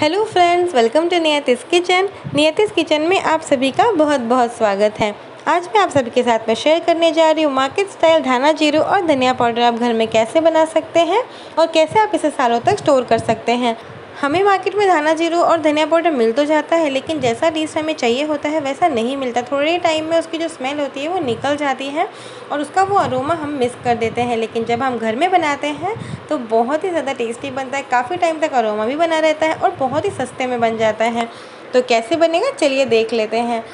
Hello friends, welcome to Niyati's kitchen. Niyati's kitchen में आप सभी का बहुत बहुत स्वागत है। आज मैं आप सभी के साथ में शेयर करने जा रही हूँ मार्केट स्टाइल धाना ज़ीरो और धनिया पाउडर आप घर में कैसे बना सकते हैं और कैसे आप इसे सालों तक स्टोर कर सकते हैं। हमें मार्केट में धाना ज़ीरो और धनिया पाउडर मिल तो जाता है, लेकिन जैसा डिश हमें चाहिए होता है, वैसा नहीं मिलता। थोड़े टाइम में उसकी जो स्मेल होती है, वो निकल जाती है और उसका वो अरोमा हम मिस कर देते हैं। लेकिन जब हम घर में बनाते हैं तो बहुत ही ज़्यादा टेस्टी बनता है। काफ़ी टाइम तक अरोमा भी बना रहता है और बहुत ही सस्ते में बन जाता है। तो कैसे बनेगा? चलिए देख लेते हैं।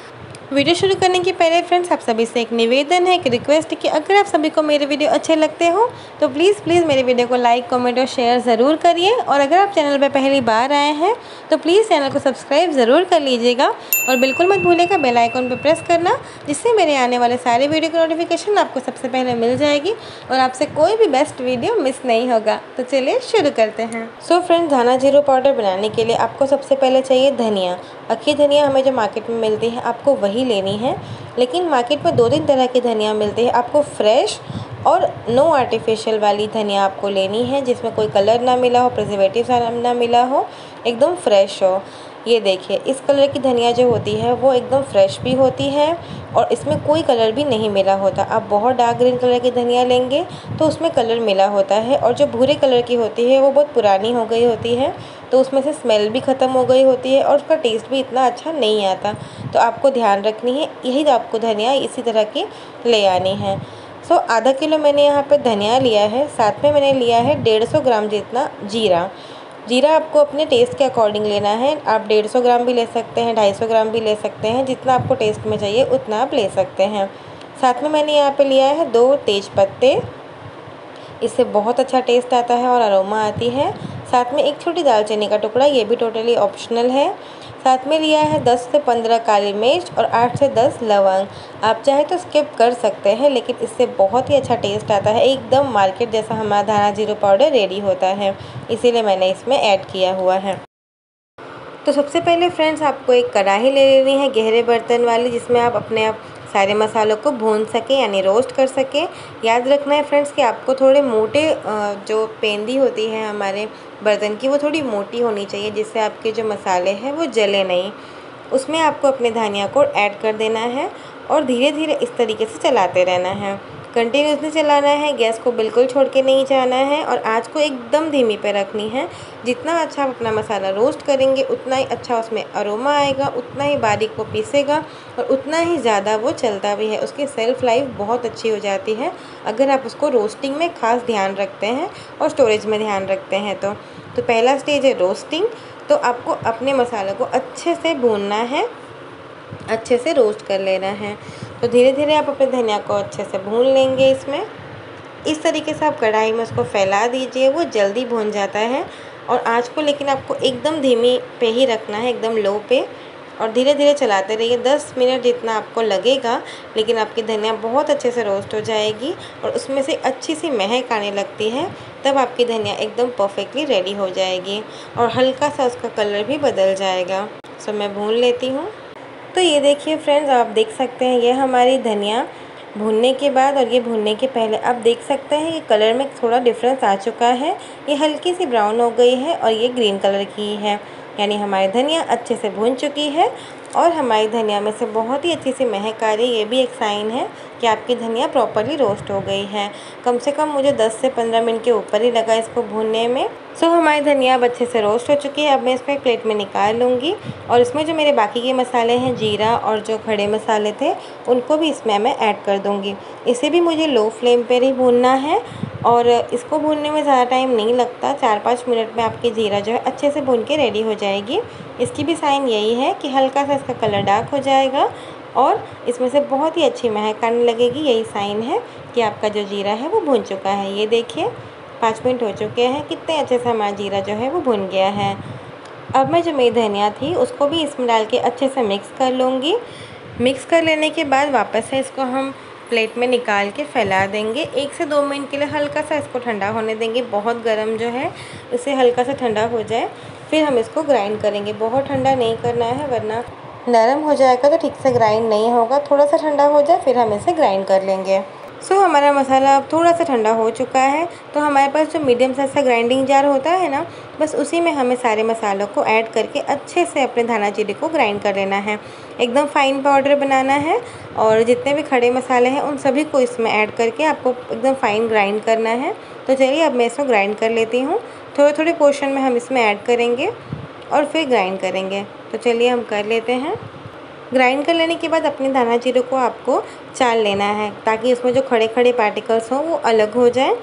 वीडियो शुरू करने के पहले फ्रेंड्स आप सभी से एक निवेदन है एक रिक्वेस्ट कि अगर आप सभी को मेरे वीडियो अच्छे लगते हो तो प्लीज़ प्लीज़ मेरे वीडियो को लाइक कमेंट और शेयर ज़रूर करिए। और अगर आप चैनल पर पहली बार आए हैं तो प्लीज़ चैनल को सब्सक्राइब ज़रूर कर लीजिएगा। और बिल्कुल मत भूलिएगा बेल आइकन पर प्रेस करना, जिससे मेरे आने वाले सारे वीडियो की नोटिफिकेशन आपको सबसे पहले मिल जाएगी और आपसे कोई भी बेस्ट वीडियो मिस नहीं होगा। तो चलिए शुरू करते हैं। सो फ्रेंड्स धाना ज़ीरो पाउडर बनाने के लिए आपको सबसे पहले चाहिए धनिया। अखी धनिया हमें जो मार्केट में मिलती है, आपको वही लेनी है। लेकिन मार्केट में दो तीन तरह की धनिया मिलती है। आपको फ्रेश और नो आर्टिफिशियल वाली धनिया आपको लेनी है, जिसमें कोई कलर ना मिला हो प्रिजर्वेटिव ना मिला हो, एकदम फ्रेश हो। ये देखिए, इस कलर की धनिया जो होती है, वो एकदम फ्रेश भी होती है और इसमें कोई कलर भी नहीं मिला होता। आप बहुत डार्क ग्रीन कलर की धनिया लेंगे तो उसमें कलर मिला होता है और जो भूरे कलर की होती है, वो बहुत पुरानी हो गई होती है तो उसमें से स्मेल भी ख़त्म हो गई होती है और उसका टेस्ट भी इतना अच्छा नहीं आता। तो आपको ध्यान रखनी है, यही आपको धनिया इसी तरह की ले आनी है। सो आधा किलो मैंने यहाँ पर धनिया लिया है, साथ में मैंने लिया है डेढ़ सौ ग्राम जितना जीरा। जीरा आपको अपने टेस्ट के अकॉर्डिंग लेना है। आप डेढ़ सौ ग्राम भी ले सकते हैं, ढाई सौ ग्राम भी ले सकते हैं, जितना आपको टेस्ट में चाहिए उतना आप ले सकते हैं। साथ में मैंने यहाँ पे लिया है दो तेज पत्ते इससे बहुत अच्छा टेस्ट आता है और अरोमा आती है। साथ में एक छोटी दालचीनी का टुकड़ा, ये भी टोटली ऑप्शनल है। साथ में लिया है 10 से 15 काली मिर्च और आठ से 10 लवंग। आप चाहे तो स्किप कर सकते हैं, लेकिन इससे बहुत ही अच्छा टेस्ट आता है। एकदम मार्केट जैसा हमारा धाना ज़ीरो पाउडर रेडी होता है। इसीलिए मैंने इसमें ऐड किया हुआ है। तो सबसे पहले फ्रेंड्स आपको एक कढ़ाही ले लेनी है, गहरे बर्तन वाली, जिसमें आप अपने आप सारे मसालों को भून सकें, यानी रोस्ट कर सकें। याद रखना है फ्रेंड्स कि आपको थोड़े मोटे जो पेंदी होती है हमारे बर्तन की, वो थोड़ी मोटी होनी चाहिए, जिससे आपके जो मसाले हैं वो जले नहीं। उसमें आपको अपने धनिया को ऐड कर देना है और धीरे धीरे इस तरीके से चलाते रहना है। कंटिन्यूसली चलाना है, गैस को बिल्कुल छोड़ के नहीं जाना है और आँच को एकदम धीमी पे रखनी है। जितना अच्छा आप अपना मसाला रोस्ट करेंगे, उतना ही अच्छा उसमें अरोमा आएगा, उतना ही बारीक वो पीसेगा और उतना ही ज़्यादा वो चलता भी है। उसकी सेल्फ़ लाइफ बहुत अच्छी हो जाती है। अगर आप उसको रोस्टिंग में ख़ास ध्यान रखते हैं और स्टोरेज में ध्यान रखते हैं तो। तो पहला स्टेज है रोस्टिंग तो आपको अपने मसाले को अच्छे से भूनना है, अच्छे से रोस्ट कर लेना है। तो धीरे धीरे आप अपने धनिया को अच्छे से भून लेंगे इसमें। इस तरीके से आप कढ़ाई में उसको फैला दीजिए, वो जल्दी भून जाता है। और आँच को लेकिन आपको एकदम धीमी पे ही रखना है, एकदम लो पे। और धीरे धीरे चलाते रहिए, दस मिनट जितना आपको लगेगा, लेकिन आपकी धनिया बहुत अच्छे से रोस्ट हो जाएगी और उसमें से अच्छी सी महक आने लगती है, तब आपकी धनिया एकदम परफेक्टली रेडी हो जाएगी और हल्का सा उसका कलर भी बदल जाएगा। सो मैं भून लेती हूँ। तो ये देखिए फ्रेंड्स आप देख सकते हैं, ये हमारी धनिया भूनने के बाद और ये भूनने के पहले आप देख सकते हैं, ये कलर में थोड़ा डिफरेंस आ चुका है। ये हल्की सी ब्राउन हो गई है और ये ग्रीन कलर की है, यानी हमारी धनिया अच्छे से भून चुकी है और हमारी धनिया में से बहुत ही अच्छी सी महक आ रही है। ये भी एक साइन है कि आपकी धनिया प्रॉपरली रोस्ट हो गई है। कम से कम मुझे 10 से 15 मिनट के ऊपर ही लगा इसको भूनने में। सो हमारी धनिया अब अच्छे से रोस्ट हो चुकी है। अब मैं इसको एक प्लेट में निकाल लूँगी और इसमें जो मेरे बाकी के मसाले हैं, जीरा और जो खड़े मसाले थे, उनको भी इसमें मैं ऐड कर दूँगी। इसे भी मुझे लो फ्लेम पर ही भूनना है। और इसको भूनने में ज़्यादा टाइम नहीं लगता। चार पाँच मिनट में आपकी जीरा जो है अच्छे से भून के रेडी हो जाएगी। इसकी भी साइन यही है कि हल्का सा इसका कलर डार्क हो जाएगा और इसमें से बहुत ही अच्छी महक आने लगेगी। यही साइन है कि आपका जो जीरा है वो भून चुका है। ये देखिए, पाँच मिनट हो चुके हैं। कितने अच्छे से हमारा जीरा जो है वो भुन गया है। अब मैं जो मेरी धनिया थी, उसको भी इसमें डाल के अच्छे से मिक्स कर लूँगी। मिक्स कर लेने के बाद वापस से इसको हम प्लेट में निकाल के फैला देंगे। एक से दो मिनट के लिए हल्का सा इसको ठंडा होने देंगे। बहुत गर्म जो है, इसे हल्का सा ठंडा हो जाए, फिर हम इसको ग्राइंड करेंगे। बहुत ठंडा नहीं करना है, वरना नरम हो जाएगा तो ठीक से ग्राइंड नहीं होगा। थोड़ा सा ठंडा हो जाए, फिर हम इसे ग्राइंड कर लेंगे। सो so, हमारा मसाला अब थोड़ा सा ठंडा हो चुका है। तो हमारे पास जो मीडियम साइज़ का ग्राइंडिंग जार होता है ना बस उसी में हमें सारे मसालों को ऐड करके अच्छे से अपने धाना जीरे को ग्राइंड कर लेना है। एकदम फाइन पाउडर बनाना है और जितने भी खड़े मसाले हैं उन सभी को इसमें ऐड करके आपको एकदम फाइन ग्राइंड करना है। तो चलिए अब मैं इसको ग्राइंड कर लेती हूँ। थोड़े थोड़े पोर्शन में हम इसमें ऐड करेंगे और फिर ग्राइंड करेंगे। तो चलिए हम कर लेते हैं। ग्राइंड कर लेने के बाद अपने दाना जीरे को आपको चाल लेना है, ताकि उसमें जो खड़े खड़े पार्टिकल्स हों वो अलग हो जाए।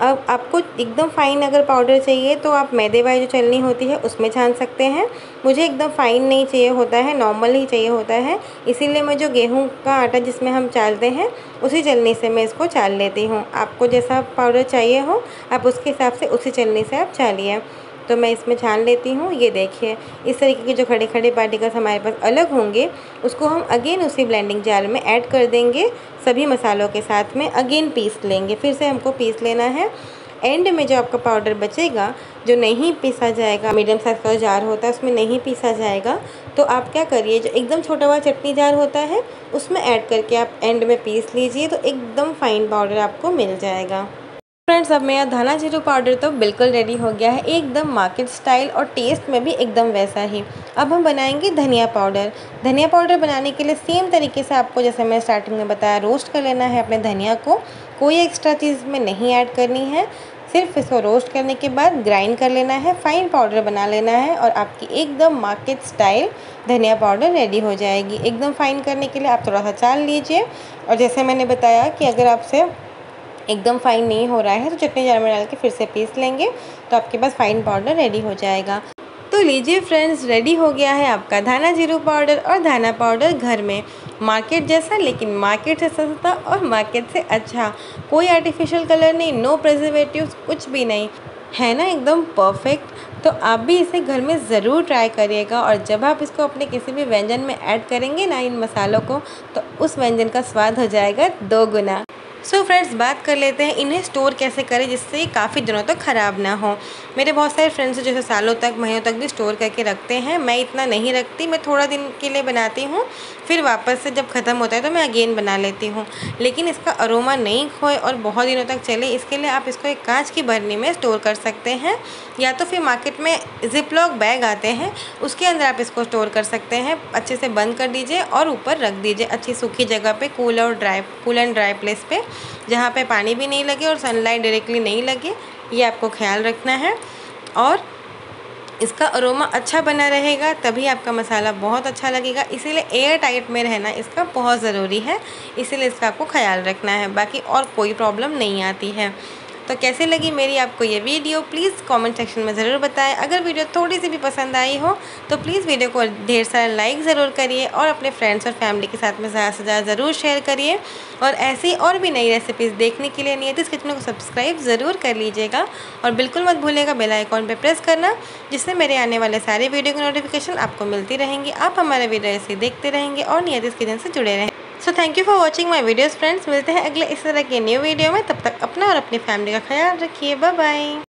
अब आपको एकदम फाइन अगर पाउडर चाहिए तो आप मैदे वाली जो चलनी होती है उसमें छान सकते हैं। मुझे एकदम फाइन नहीं चाहिए होता है नॉर्मल ही चाहिए होता है। इसीलिए मैं जो गेहूँ का आटा जिसमें हम चालते हैं, उसी चलनी से मैं इसको चाल लेती हूँ। आपको जैसा पाउडर चाहिए हो, आप उसके हिसाब से उसी चलनी से आप चालिए। तो मैं इसमें छान लेती हूँ। ये देखिए, इस तरीके के जो खड़े खड़े पार्टिकल्स हमारे पास अलग होंगे, उसको हम अगेन उसी ब्लेंडिंग जार में ऐड कर देंगे। सभी मसालों के साथ में अगेन पीस लेंगे। फिर से हमको पीस लेना है। एंड में जो आपका पाउडर बचेगा, जो नहीं पीसा जाएगा मीडियम साइज़ का जार होता है, उसमें नहीं पीसा जाएगा। तो आप क्या करिए, जो एकदम छोटा हुआ चटनी जार होता है, उसमें ऐड करके आप एंड में पीस लीजिए तो एकदम फाइन पाउडर आपको मिल जाएगा। फ्रेंड्स, अब मेरा धना ज़ीरो पाउडर तो बिल्कुल रेडी हो गया है। एकदम मार्केट स्टाइल और टेस्ट में भी एकदम वैसा ही। अब हम बनाएँगे धनिया पाउडर। धनिया पाउडर बनाने के लिए सेम तरीके से आपको, जैसे मैं स्टार्टिंग में बताया रोस्ट कर लेना है अपने धनिया को। कोई एक्स्ट्रा चीज़ में नहीं ऐड करनी है। सिर्फ़ इसको रोस्ट करने के बाद ग्राइंड कर लेना है फाइन पाउडर बना लेना है और आपकी एकदम मार्केट स्टाइल धनिया पाउडर रेडी हो जाएगी। एकदम फाइन करने के लिए आप थोड़ा सा चाल लीजिए। और जैसे मैंने बताया कि अगर आपसे एकदम फाइन नहीं हो रहा है तो चटनी जार में डाल के फिर से पीस लेंगे तो आपके पास फाइन पाउडर रेडी हो जाएगा। तो लीजिए फ्रेंड्स रेडी हो गया है आपका धाना ज़ीरो पाउडर और धाना पाउडर घर में। मार्केट जैसा, लेकिन मार्केट से सस्ता और मार्केट से अच्छा। कोई आर्टिफिशियल कलर नहीं नो प्रिजर्वेटिव कुछ भी नहीं। है ना, एकदम परफेक्ट तो आप भी इसे घर में ज़रूर ट्राई करिएगा और जब आप इसको अपने किसी भी व्यंजन में ऐड करेंगे ना इन मसालों को तो उस व्यंजन का स्वाद हो जाएगा दो गुना सो so फ्रेंड्स बात कर लेते हैं इन्हें स्टोर कैसे करें जिससे काफ़ी दिनों तक तो ख़राब ना हो। मेरे बहुत सारे फ्रेंड्स हैं जैसे सालों तक, महीनों तक भी स्टोर करके रखते हैं। मैं इतना नहीं रखती, मैं थोड़ा दिन के लिए बनाती हूँ, फिर वापस से जब ख़त्म होता है तो मैं अगेन बना लेती हूँ। लेकिन इसका अरोमा नहीं खोए और बहुत दिनों तक चले, इसके लिए आप इसको एक कांच की भरनी में स्टोर कर सकते हैं। या तो फिर मार्केट में जिप लॉक बैग आते हैं, उसके अंदर आप इसको स्टोर कर सकते हैं। अच्छे से बंद कर दीजिए और ऊपर रख दीजिए, अच्छी सूखी जगह पे कूल और dry cool and dry place पे। जहाँ पे पानी भी नहीं लगे और सनलाइट डायरेक्टली नहीं लगे, ये आपको ख्याल रखना है। और इसका अरोमा अच्छा बना रहेगा, तभी आपका मसाला बहुत अच्छा लगेगा। इसीलिए एयर टाइट में रहना इसका बहुत ज़रूरी है, इसीलिए इसका आपको ख्याल रखना है। बाकी और कोई प्रॉब्लम नहीं आती है। तो कैसे लगी मेरी आपको ये वीडियो? प्लीज़ कमेंट सेक्शन में ज़रूर बताएँ। अगर वीडियो थोड़ी सी भी पसंद आई हो तो प्लीज़ वीडियो को ढेर सारा लाइक ज़रूर करिए और अपने फ्रेंड्स और फैमिली के साथ में ज़्यादा से ज़्यादा ज़रूर शेयर करिए। और ऐसी और भी नई रेसिपीज़ देखने के लिए नियत इस किचन को सब्सक्राइब ज़रूर कर लीजिएगा। और बिल्कुल मत भूलिएगा बेल आइकॉन पर प्रेस करना, जिससे मेरे आने वाले सारे वीडियो की नोटिफिकेशन आपको मिलती रहेंगी। आप हमारे वीडियो ऐसे देखते रहेंगे और नियत इस किचन से जुड़े रहें। So thank you for watching my videos friends मिलते हैं अगले इस तरह के न्यू वीडियो में। तब तक अपना और अपनी फैमिली का ख्याल रखिए। Bye bye